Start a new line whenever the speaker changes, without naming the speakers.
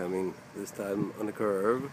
coming this time on the curve.